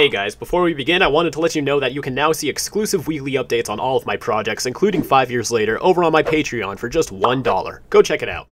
Hey guys, before we begin, I wanted to let you know that you can now see exclusive weekly updates on all of my projects, including 5 years later, over on my Patreon for just $1. Go check it out.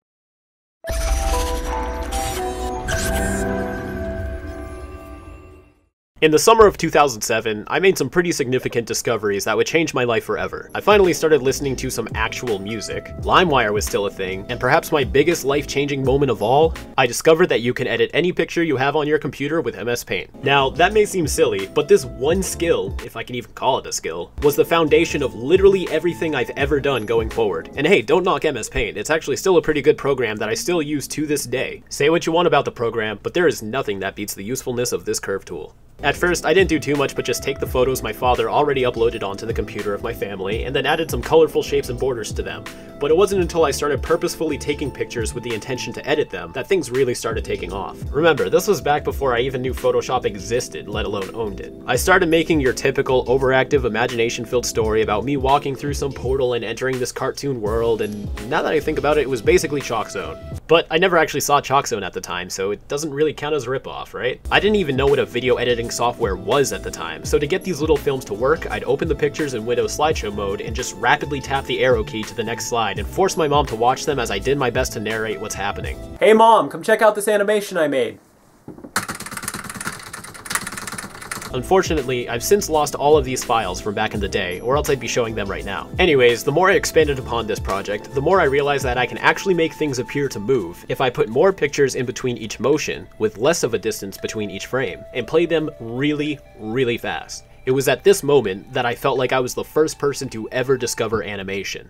In the summer of 2007, I made some pretty significant discoveries that would change my life forever. I finally started listening to some actual music, LimeWire was still a thing, and perhaps my biggest life-changing moment of all, I discovered that you can edit any picture you have on your computer with MS Paint. Now, that may seem silly, but this one skill, if I can even call it a skill, was the foundation of literally everything I've ever done going forward. And hey, don't knock MS Paint, it's actually still a pretty good program that I still use to this day. Say what you want about the program, but there is nothing that beats the usefulness of this curve tool. At first, I didn't do too much but just take the photos my father already uploaded onto the computer of my family, and then added some colorful shapes and borders to them. But it wasn't until I started purposefully taking pictures with the intention to edit them that things really started taking off. Remember, this was back before I even knew Photoshop existed, let alone owned it. I started making your typical overactive imagination-filled story about me walking through some portal and entering this cartoon world, and now that I think about it, it was basically Chalk Zone. But I never actually saw Chalkzone at the time, so it doesn't really count as a ripoff, right? I didn't even know what a video editing software was at the time, so to get these little films to work, I'd open the pictures in Windows slideshow mode and just rapidly tap the arrow key to the next slide and force my mom to watch them as I did my best to narrate what's happening. Hey mom, come check out this animation I made. Unfortunately, I've since lost all of these files from back in the day, or else I'd be showing them right now. Anyways, the more I expanded upon this project, the more I realized that I can actually make things appear to move if I put more pictures in between each motion, with less of a distance between each frame, and play them really, really fast. It was at this moment that I felt like I was the first person to ever discover animation.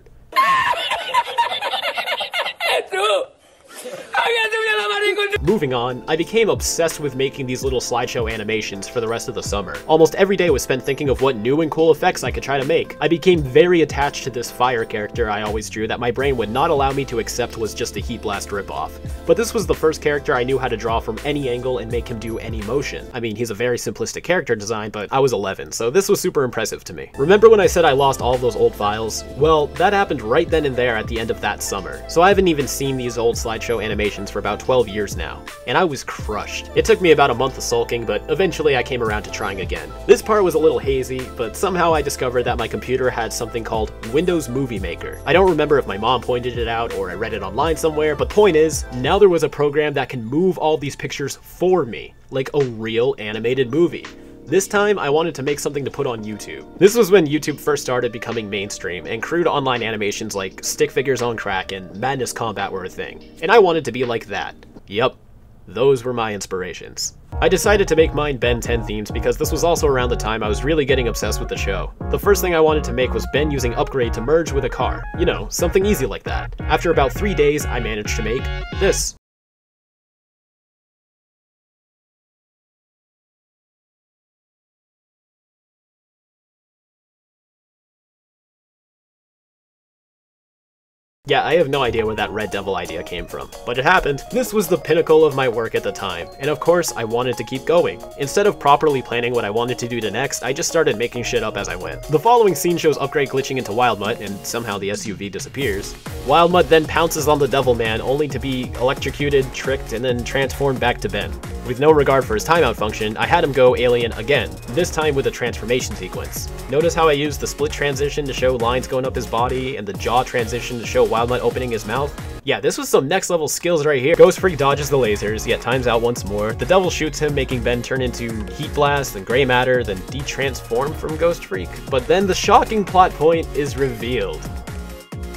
Moving on, I became obsessed with making these little slideshow animations for the rest of the summer. Almost every day was spent thinking of what new and cool effects I could try to make. I became very attached to this fire character I always drew that my brain would not allow me to accept was just a Heat Blast ripoff. But this was the first character I knew how to draw from any angle and make him do any motion. I mean, he's a very simplistic character design, but I was 11, so this was super impressive to me. Remember when I said I lost all those old files? Well, that happened right then and there at the end of that summer. So I haven't even seen these old slideshow animations for about 12 years now and I was crushed. It took me about a month of sulking, but eventually I came around to trying again. This part was a little hazy, but somehow I discovered that my computer had something called Windows Movie Maker. I don't remember if my mom pointed it out or I read it online somewhere, but point is, now there was a program that can move all these pictures for me, like a real animated movie. This time, I wanted to make something to put on YouTube. This was when YouTube first started becoming mainstream, and crude online animations like stick figures on crack and madness combat were a thing. And I wanted to be like that. Yep, those were my inspirations. I decided to make mine Ben 10 themes because this was also around the time I was really getting obsessed with the show. The first thing I wanted to make was Ben using Upgrade to merge with a car. You know, something easy like that. After about three days, I managed to make this. Yeah, I have no idea where that Red Devil idea came from, but it happened. This was the pinnacle of my work at the time, and of course, I wanted to keep going. Instead of properly planning what I wanted to do to next, I just started making shit up as I went. The following scene shows Upgrade glitching into Wildmutt, and somehow the SUV disappears. Wildmutt then pounces on the Devil Man, only to be electrocuted, tricked, and then transformed back to Ben. With no regard for his timeout function, I had him go alien again, this time with a transformation sequence. Notice how I used the split transition to show lines going up his body, and the jaw transition to show Wildmutt opening his mouth? Yeah, this was some next level skills right here. Ghost Freak dodges the lasers, yet times out once more. The Devil shoots him, making Ben turn into Heat Blast, then Gray Matter, then de-transform from Ghost Freak. But then the shocking plot point is revealed.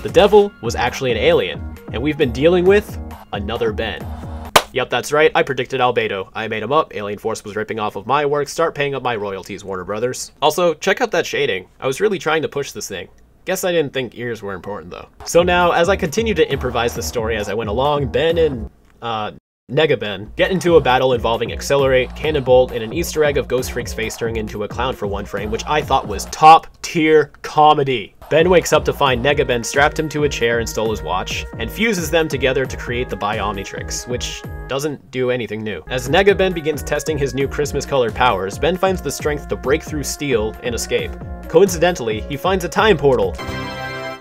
The Devil was actually an alien, and we've been dealing with another Ben. Yep, that's right, I predicted Albedo. I made him up, Alien Force was ripping off of my work, start paying up my royalties, Warner Brothers. Also, check out that shading. I was really trying to push this thing. Guess I didn't think ears were important though. So now, as I continue to improvise the story as I went along, Ben and, uh, Negaben get into a battle involving XLR8, Cannonbolt, and an easter egg of Ghost Freak's face turning into a clown for one frame, which I thought was top tier comedy. Ben wakes up to find Negaben strapped him to a chair and stole his watch, and fuses them together to create the Biomnitrix, which doesn't do anything new. As Negaben begins testing his new Christmas-colored powers, Ben finds the strength to break through steel and escape. Coincidentally, he finds a time portal,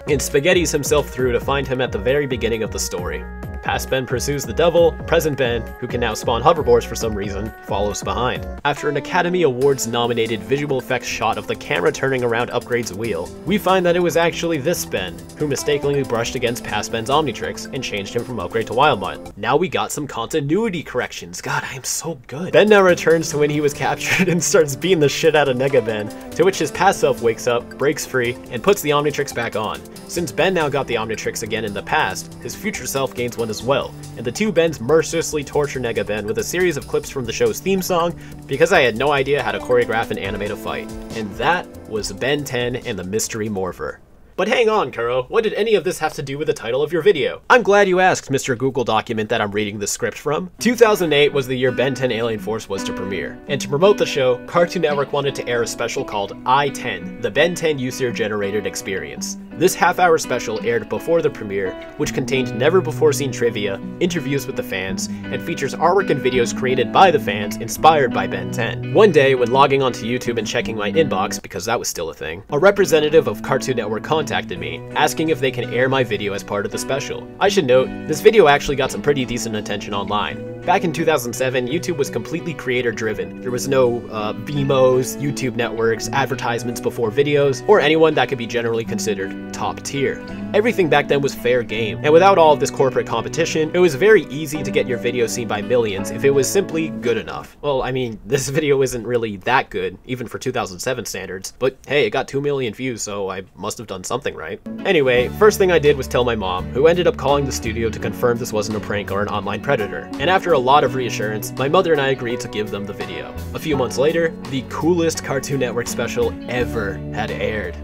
and spaghettis himself through to find him at the very beginning of the story. Past Ben pursues the devil, present Ben, who can now spawn hoverboards for some reason, follows behind. After an Academy Awards nominated visual effects shot of the camera turning around Upgrade's wheel, we find that it was actually this Ben, who mistakenly brushed against past Ben's Omnitrix and changed him from Upgrade to Wildmutt. Now we got some continuity corrections. God, I am so good. Ben now returns to when he was captured and starts beating the shit out of Nega Ben, to which his past self wakes up, breaks free, and puts the Omnitrix back on. Since Ben now got the Omnitrix again in the past, his future self gains one as well, and the two Bens mercilessly torture Nega Ben with a series of clips from the show's theme song because I had no idea how to choreograph and animate a fight. And that was Ben 10 and the Mystery Morpher. But hang on, Kuro, what did any of this have to do with the title of your video? I'm glad you asked, Mr. Google document that I'm reading the script from. 2008 was the year Ben 10 Alien Force was to premiere, and to promote the show, Cartoon Network wanted to air a special called I-10, the Ben 10 User Generated Experience. This half-hour special aired before the premiere, which contained never-before-seen trivia, interviews with the fans, and features artwork and videos created by the fans inspired by Ben 10. One day, when logging onto YouTube and checking my inbox, because that was still a thing, a representative of Cartoon Network contacted me, asking if they can air my video as part of the special. I should note, this video actually got some pretty decent attention online. Back in 2007, YouTube was completely creator driven. There was no uh, BMOs, YouTube networks, advertisements before videos, or anyone that could be generally considered top tier. Everything back then was fair game, and without all of this corporate competition, it was very easy to get your video seen by millions if it was simply good enough. Well, I mean, this video isn't really that good, even for 2007 standards, but hey, it got 2 million views, so I must have done something right. Anyway, first thing I did was tell my mom, who ended up calling the studio to confirm this wasn't a prank or an online predator. And after a lot of reassurance, my mother and I agreed to give them the video. A few months later, the coolest Cartoon Network special ever had aired.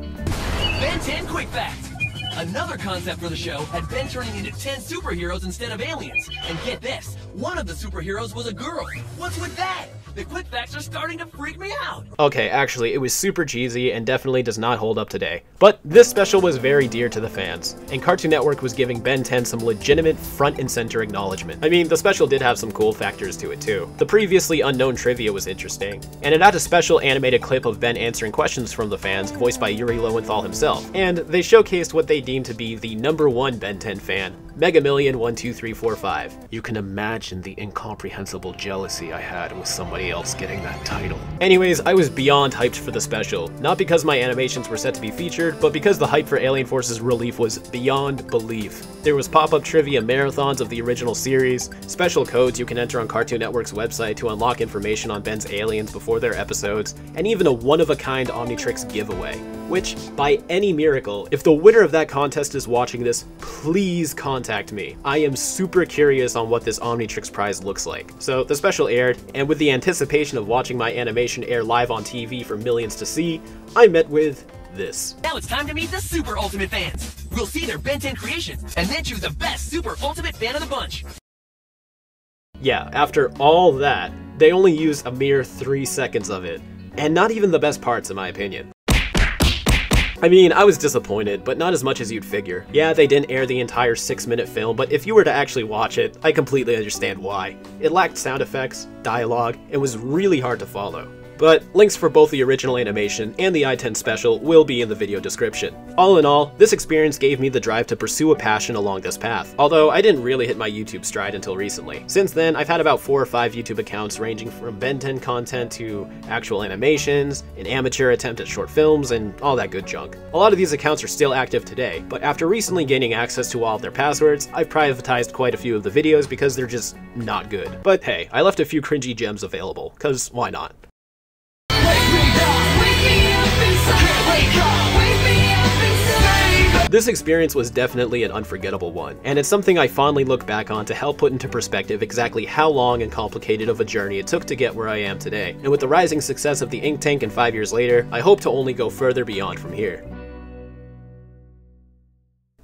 Ben 10 Quick Fact! Another concept for the show had been turning into 10 superheroes instead of aliens. And get this, one of the superheroes was a girl. What's with that? The quick facts are starting to freak me out. Okay, actually, it was super cheesy and definitely does not hold up today. But this special was very dear to the fans, and Cartoon Network was giving Ben 10 some legitimate front and center acknowledgement. I mean, the special did have some cool factors to it too. The previously unknown trivia was interesting, and it had a special animated clip of Ben answering questions from the fans, voiced by Yuri Lowenthal himself. And they showcased what they deemed to be the number one Ben 10 fan, Mega Million 12345. You can imagine the incomprehensible jealousy I had with somebody else getting that title. Anyways, I was beyond hyped for the special, not because my animations were set to be featured, but because the hype for Alien Force's relief was beyond belief. There was pop-up trivia marathons of the original series, special codes you can enter on Cartoon Network's website to unlock information on Ben's aliens before their episodes, and even a one-of-a-kind Omnitrix giveaway. Which, by any miracle, if the winner of that contest is watching this, please contact me. I am super curious on what this Omnitrix prize looks like. So the special aired, and with the anticipation of watching my animation air live on TV for millions to see, I met with this. Now it's time to meet the Super Ultimate fans. We'll see their Ben 10 creations and then choose the best Super Ultimate fan of the bunch. Yeah, after all that, they only used a mere 3 seconds of it. And not even the best parts in my opinion. I mean, I was disappointed, but not as much as you'd figure. Yeah, they didn't air the entire 6 minute film, but if you were to actually watch it, I completely understand why. It lacked sound effects, dialogue, and was really hard to follow but links for both the original animation and the i10 special will be in the video description. All in all, this experience gave me the drive to pursue a passion along this path, although I didn't really hit my YouTube stride until recently. Since then, I've had about 4 or 5 YouTube accounts ranging from Ben 10 content to actual animations, an amateur attempt at short films, and all that good junk. A lot of these accounts are still active today, but after recently gaining access to all of their passwords, I've privatized quite a few of the videos because they're just not good. But hey, I left a few cringy gems available, cause why not? This experience was definitely an unforgettable one, and it's something I fondly look back on to help put into perspective exactly how long and complicated of a journey it took to get where I am today. And with the rising success of the Ink Tank and five years later, I hope to only go further beyond from here.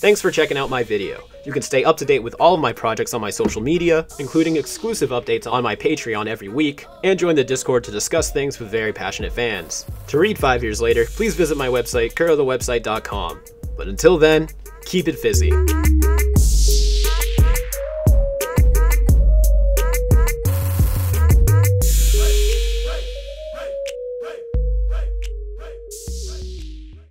Thanks for checking out my video. You can stay up to date with all of my projects on my social media, including exclusive updates on my Patreon every week, and join the Discord to discuss things with very passionate fans. To read 5 years later, please visit my website, kurothewebsite.com. But until then, keep it fizzy.